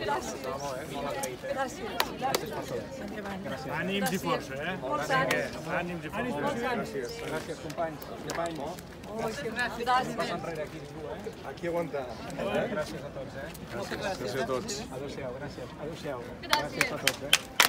Gràcies. Gràcies, Gràcies. Ànims i força, eh? Ànims. I força. Gràcies. Gràcies, companys. Aquí, eh? Aquí aguanta. Gràcies a tots, eh? Gràcies a tots. Eh? Eh? Adéu-siau, gràcies. Adéu-siau. Gràcies a tots, eh?